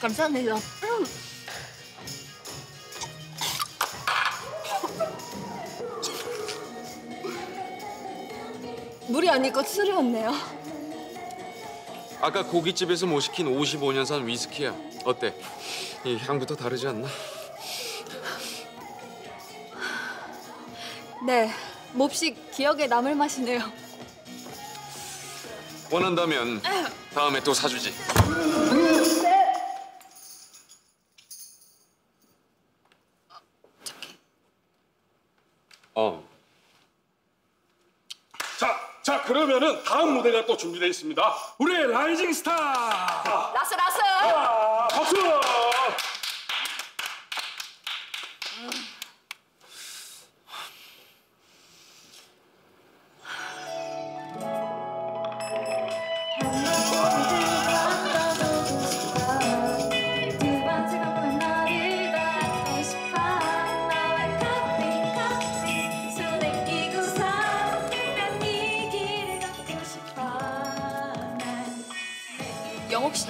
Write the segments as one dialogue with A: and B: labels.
A: 감사합니다. 물이 아니고 술이었네요.
B: 아까 고깃집에서 못 시킨 55년산 위스키야. 어때? 이 향부터 다르지 않나?
A: 네, 몹시 기억에 남을 맛이네요.
B: 원한다면 다음에 또 사주지. 어.
C: 자, 자 그러면은 다음 무대가 또 준비되어 있습니다. 우리의 rising star.
A: 라스 라스!
C: 아, 박수.
D: 두
A: 영옥 씨.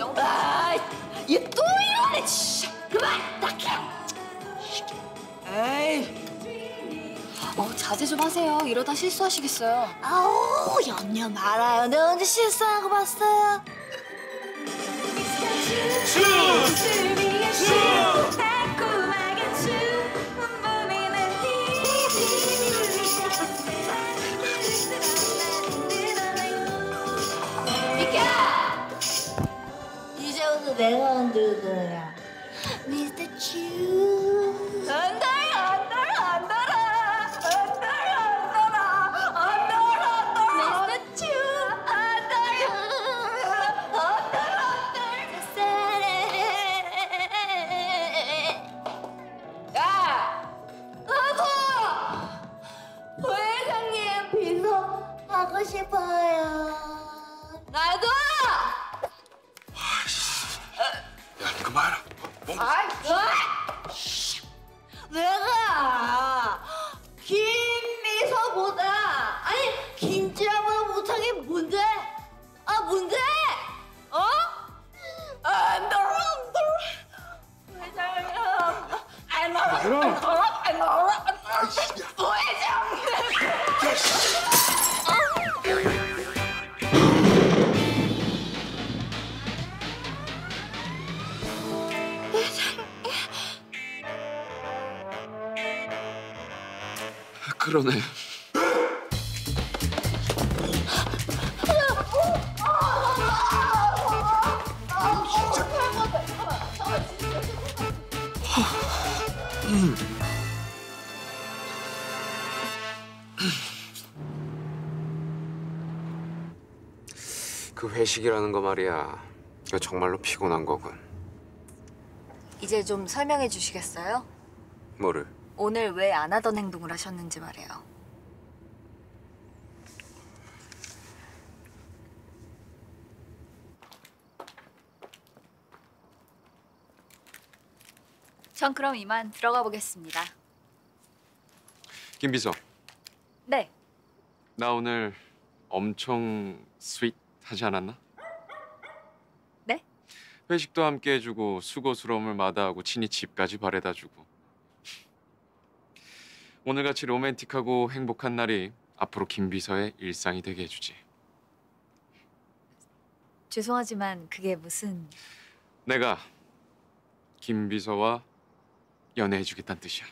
A: 영옥. 아, 얘또 이러네. 씨. 그만 딱해. 에이. 어, 자제 좀 하세요. 이러다 실수하시겠어요.
D: 아우 염려 말아요 내가 언제 실수한 거 봤어요 춤 내가 만들 거야 Mr. Chu
A: 안 달아, 안 달아, 안 달아. 안 달아, 안 달아. 안 달아, 안 달아.
D: Mr. Chu 안 달아 안 달아
A: 야!
D: 부회장님 비서 하고 싶어요
B: 그러네. 그 회식이라는 거 말이야. 이거 정말로 피곤한 거군.
A: 이제 좀 설명해 주시겠어요?
B: 뭐를?
A: 오늘 왜 안 하던 행동을 하셨는지 말이에요. 전 그럼 이만 들어가 보겠습니다.
B: 김비서,
A: 네,
B: 나 오늘 엄청 스윗하지 않았나?
A: 네?
B: 회식도 함께 해주고 수고스러움을 마다하고 친히 집까지 바래다주고 오늘같이 로맨틱하고 행복한 날이 앞으로 김 비서의 일상이 되게 해주지.
A: 죄송하지만 그게 무슨
B: 내가 김 비서와 연애해주겠다는 뜻이야